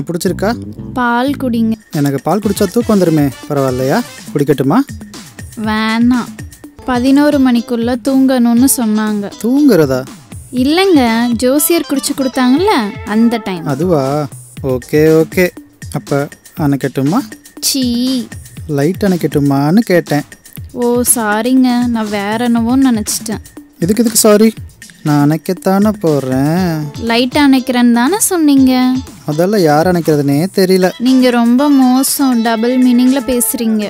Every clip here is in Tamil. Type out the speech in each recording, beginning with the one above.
என்ன பிடிச்சிருக்கா? பால் குடிங்க. எனக்கு பால் குடிச்சா தூக்கம் வந்துருமே. பரவாயில்லையா? குடிக்கட்டுமா? வேணாம் பதினோரு மணிக்குள்ள தூங்கணும்னு சொன்னாங்க. தூங்குறதா? இல்லைங்க ஜோசியர் குடிச்சு கொடுத்தாங்கல்ல அந்த டைம் அதுவா? Okay okay. அப்போ அணைக்கட்டுமா? சீ லைட் அணைக்கட்டுமான்னு கேட்டேன். ஓ சாரிங்க நான் வேற என்னவோன்னு நினச்சிட்டேன். இதுக்கு இதுக்கு சாரி? நான் அணைக்கத்தானே போடுறேன் லைட் அணைக்கிறேன்னு தானே சொன்னீங்க? முதல்ல யார் அணைக்கிறதுனே தெரியல. நீங்கள் ரொம்ப மோசம் டபுள் மீனிங்கில் பேசுகிறீங்க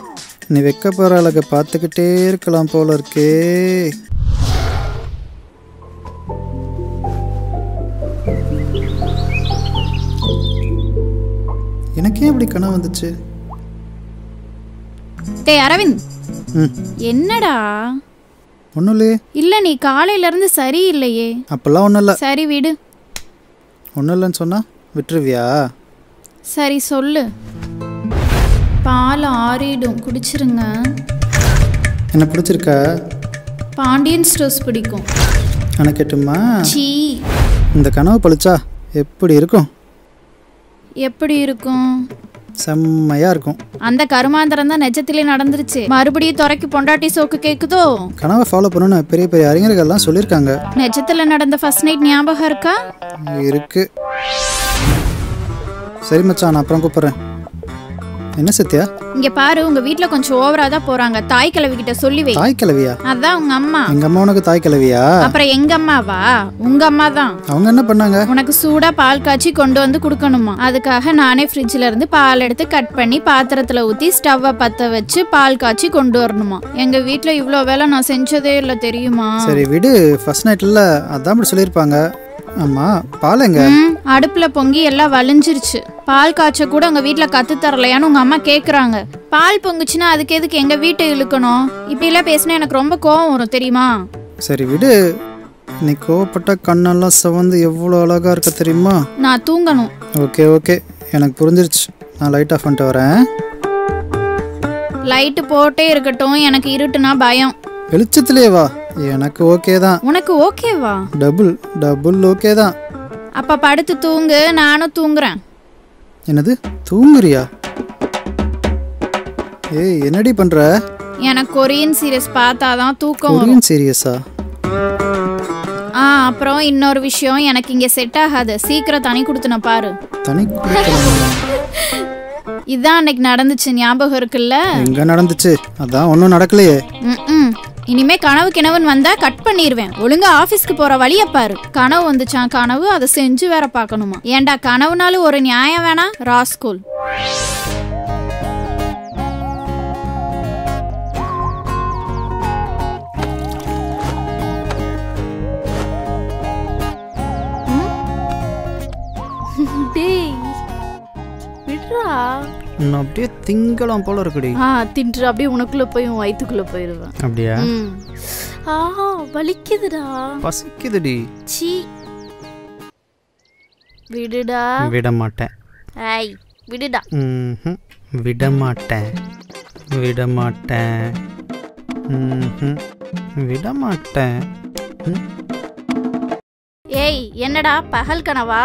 நீ வைக்க போகிற அழகை பார்த்துக்கிட்டே இருக்கலாம் போல இருக்கே. எனக்கே இப்படி கனவு வந்துச்சு. டேய் அரவிந்த். என்னடா? ஒன்றும் இல்லையே. இல்லை நீ காலையிலேருந்து சரியில்லையே. அப்போல்லாம் ஒன்றும் இல்லை. சரி விடு. ஒன்றும் இல்லைன்னு சொன்னால் விட்டுருவியா? சரி சொல்லு. பால் ஆறிடும். குடிச்சிருங்க. என்ன பிடிச்சிருக்கா பாண்டியன் ஸ்டோர்ஸ் பிடிக்கும். அணைக்கட்டுமா? சீ. இந்த கனவு பழிச்சா எப்படி இருக்கும்? எப்படி இருக்கும்? செம்மையாக இருக்கும். அந்த கருமாந்திரம் தான் நெஜத்திலே நடந்துருச்சு. மறுபடியும் துறைக்கு பொண்டாட்டி சோக்கு கேக்குதோ? கனவை ஃபாலோ பண்ணணும்னு பெரிய பெரிய அறிஞர்கள்லாம் சொல்லியிருக்காங்க. நெஜத்துல நடந்த ஃபர்ஸ்ட் நைட் ஞாபகம் இருக்கா? இருக்கு. சரி மச்சான் நான் அப்புறம் கூப்பிட்றேன். என்ன சத்யா? இங்க பாரு உங்க வீட்ல கொஞ்சம் ஓவரா தான் போறாங்க. தாய் கிழவி கிட்ட சொல்லி வை. தாய் கிழவியா அதான் உங்க அம்மா. எங்க அம்மா உனக்கு தாய் கிழவியா அப்புறம் எங்க அம்மாவா? உங்க அம்மா தான். அவங்க என்ன பண்ணாங்க? உனக்கு சூடா பால் காய்ச்சி கொண்டு வந்து கொடுக்கணுமா? அதுக்காக நானே ஃப்ரிட்ஜ்ல இருந்து பால் எடுத்து கட் பண்ணி பாத்திரத்துல ஊத்தி ஸ்டவ்வை பத்த வச்சு பால் காய்ச்சி கொண்டு வரணுமா? எங்க வீட்ல இவ்ளோ வேலை நான் செஞ்சதே இல்ல தெரியுமா? சரி விடு. ஃபர்ஸ்ட் நைட்ல அதான் இப்படி சொல்லியிருப்பாங்க. ஆமா பால் எங்க? அடுப்புல பொங்கி எல்லாம் வலிஞ்சிருச்சு பால் காய்ச்ச கூட உங்க வீட்ல கத்து தரலையான்னு உங்க அம்மா கேக்குறாங்க. பால் பொங்குச்சுன்னா அதுக்கு எதுக்கு எங்க வீட்டை இழுக்கணும்? இப்படி எல்லாம் பேசினா எனக்கு ரொம்ப கோவம் வரும் தெரியுமா? சரி விடு. நீ கோவப்பட்ட கண்ணெல்லாம் சிவந்து எவ்வளோ அழகா இருக்க தெரியுமா? நான் தூங்கணும். Okay okay. எனக்கு புரிஞ்சிருச்சு. நான் லைட் ஆஃப் பண்ணிட்டு வரேன். லைட்டு போட்டே இருக்கட்டும் எனக்கு இருட்டுனா பயம். வெளிச்சத்துலேயே வா. எனக்கு ஓகே தான். உனக்கு ஓகேவா டபுள் டபுள் ஓகே தான். அப்ப படுத்து தூங்கு நானும் தூங்குறேன். என்னது? தூங்குறியா? ஏய் என்னடி பண்ற? எனக்கு கொரியன் சீரியஸ் பார்த்தாதான் தூக்கம் வரும். கொரியன் சீரியஸா ஆ? அப்புறம் இன்னொரு விஷயம் எனக்கு இங்க செட் ஆகாது. சீக்கிரம் தனி கொடுத்துன பாரு. தனி? இதான் அன்னைக்கு நடந்துச்சு ஞாபகம் இருக்குல்ல? எங்க நடந்துச்சு? அதான் ஒன்றும் நடக்கலையே. ம்ம். இனிமே கனவு கிணவுன்னு வந்தா கட் பண்ணிடுவேன் ஒழுங்கா ஆபீஸ்க்கு போற வழிய பாரு. கனவு வந்துச்சான் கனவு அதை செஞ்சு வேற பார்க்கணுமா? ஏன்டா கனவுனாலும் ஒரு நியாயம் வேணா? ராஸ்கூல் டேய் விட்றா. உன்னை அப்படியே திங்கலாம் போல இருக்குடி. ஆ தின்று அப்படியே உனக்குள்ள போய் உன் வயித்துக்குள்ள போயிடுவேன் அப்படியா? ம். ஆ வலிக்குதுடா. பசிக்குதுடி. சீ விடுடா. விட மாட்டேன் ஐய் விடுடா. ம்ஹும். விட மாட்டேன் விட மாட்டேன் ம்ஹும். விட மாட்டேன் ம். ஏய் என்னடா பகல் கனவா?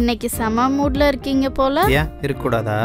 இன்னைக்கு செம மூட்ல இருக்கீங்க போல. ஏன்? இருக்கக்கூடாதா?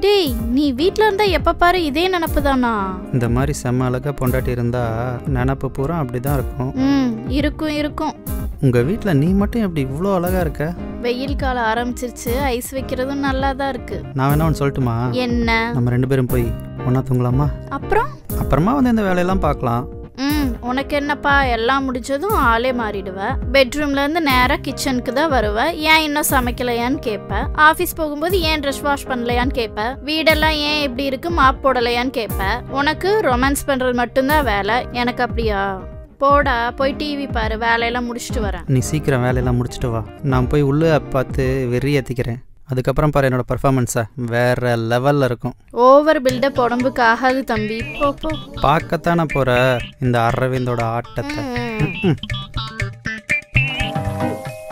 டேய் நீ வீட்ல இருந்தா எப்ப பாரு இதே நினப்பு தானா? இந்த மாதிரி செம்ம அழகா பொண்டாட்டி இருந்தா நினப்பு பூரா அப்படிதான் இருக்கும். ம் இருக்கும் இருக்கும். உங்க வீட்டில் நீ மட்டும் எப்படி இவ்வளோ அழகா இருக்க? வெயில் காலம் ஆரம்பிச்சிருச்சு ஐஸ் வைக்கிறதும் நல்லா தான் இருக்கு. நான் வேணா ஒன்று சொல்லட்டுமா? என்ன? நம்ம ரெண்டு பேரும் போய் ஒன்றா தூங்கலாமா? அப்புறம்? அப்புறமா வந்து இந்த வேலையெல்லாம் பார்க்கலாம். ம் உனக்கு என்னப்பா எல்லாம் முடிச்சதும் ஆளே மாறிடுவேன் பெட்ரூம்ல இருந்து நேரா கிச்சனுக்கு தான் வருவேன் ஏன் இன்னும் சமைக்கலையான்னு கேட்ப ஆஃபீஸ் போகும்போது ஏன் ட்ரெஸ் வாஷ் பண்ணலையான்னு கேட்ப வீடெல்லாம் ஏன் இப்படி இருக்கு மாப் போடலையான்னு கேட்ப உனக்கு ரொமான்ஸ் பண்றது மட்டும்தான் வேலை. எனக்கு அப்படியா? போடா போய் டிவி பாரு. வேலையெல்லாம் முடிச்சுட்டு வரேன். நீ சீக்கிரம் வேலையெல்லாம் முடிச்சுட்டு வா. நான் போய் உள்ளே பார்த்து வெறி ஏற்றிக்கிறேன் அதுக்கப்புறம் பாரு என்னோட பர்ஃபார்மன்ஸை வேற லெவலில் இருக்கும். ஓவர் பில்டப் உடம்புக்கு ஆகாது தம்பி. போ போ. பார்க்கத்தானே போகிற இந்த அரவிந்தோட ஆட்டத்தை.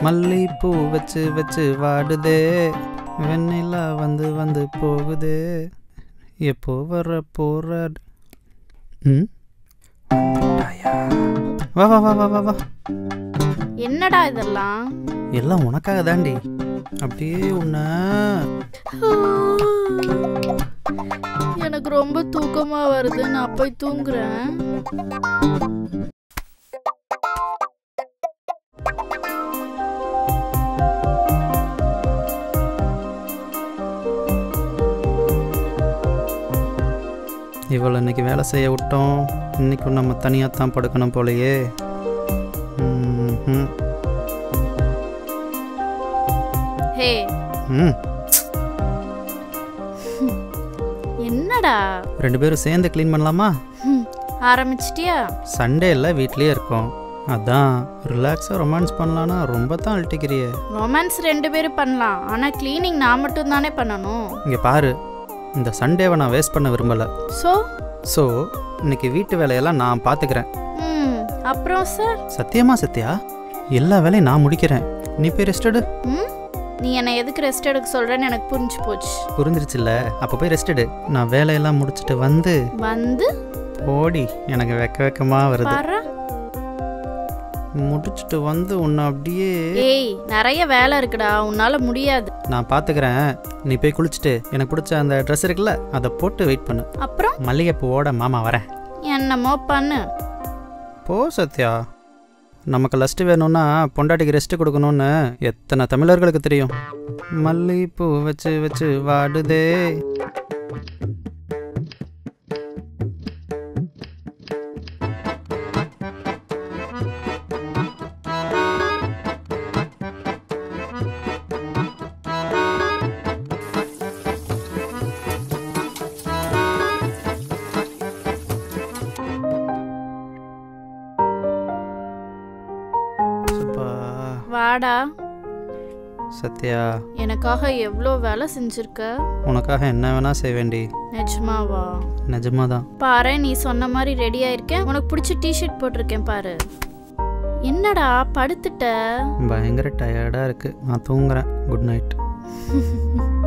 மல்லிப்பூ வச்சு வச்சு வாடுதே. வெண்ணிலா வந்து வந்து போகுதே. எப்போ வர போற? ம்? வா வா வா வா வா என்னடா இதெல்லாம்? எல்லாம் உனக்காக தாண்டி அப்படியே உன்னை. எனக்கு ரொம்ப தூக்கமா வருது. நான் போய் தூங்குறேன். இவ்வளோ இன்னைக்கு வேலை செய்ய விட்டோம். இன்னைக்கும் நம்ம தனியாக தான் படுக்கணும் போலயே. ம்ஹும். ஹே. என்னடா? ரெண்டு பேரும் சேர்ந்து க்ளீன் பண்ணலாமா? ஆரம்பிச்சிட்டியா? சண்டேல வீட்லயே இருக்கோம். அதான் ரிலாக்ஸாக ரொமான்ஸ் பண்ணலான்னா ரொம்ப தான் அழட்டிக்கிறியே ரொமான்ஸ் ரெண்டு பேரும் பண்ணலாம். ஆனா க்ளீனிங் நான் மட்டும் தானே பண்ணணும். இங்கே பாரு இந்த சண்டேவை நான் வேஸ்ட் பண்ண விரும்பலை. ஸோ ஸோ இன்னைக்கு வீட்டு வேலையெல்லாம் நான் பார்த்துக்கிறேன் ம். அப்புறம் சார் சத்தியமா சத்யா? எல்லா வேலையும் நான் முடிக்கிறேன். நீ போய் ரெஸ்ட் எடு. ம்? நீ என்னை எதுக்கு ரெஸ்ட் எடுக்க சொல்றேன்னு எனக்கு புரிஞ்சு போச்சு. புரிஞ்சிருச்சுல்ல? அப்போ போய் ரெஸ்ட் எடு. நான் வேலையெல்லாம் முடிச்சுட்டு வந்து வந்து ஓடி எனக்கு வெக்க வெக்கமாக வருது. பாரு. முடிச்சுட்டு வந்து உன்னை அப்படியே ஏய் நிறைய வேலை இருக்குடா. உன்னால முடியாது. நான் பார்த்துக்கிறேன் நீ போய் குளிச்சுட்டு எனக்கு பிடிச்ச அந்த ட்ரெஸ் இருக்குல்ல அதை போட்டு வெயிட் பண்ணு. அப்புறம்? மல்லிகைப்பூவோட மாமா வரேன். என்னமோ பண்ணு. போ சத்யா. நமக்கு லஸ்ட் வேணும்னா பொண்டாட்டிக்கு ரெஸ்ட் கொடுக்கணும்னு எத்தனை தமிழர்களுக்கு தெரியும்? மல்லிகைப்பூ வச்சு வச்சு வாடுதே. வாடா. சத்யா. எனக்காக எவ்வளோ வேலை செஞ்சிருக்க? உனக்காக என்ன வேணா செய்வேண்டி. நிஜமாவா? நிஜமாதான். பாரு நீ சொன்ன மாதிரி ரெடி ஆயிருக்கேன். உனக்கு பிடிச்ச டிஷர்ட் போட்டிருக்கேன் பாரு. என்னடா படுத்துட்ட? பயங்கர டயர்டாக இருக்கு. நான் தூங்குறேன். Good night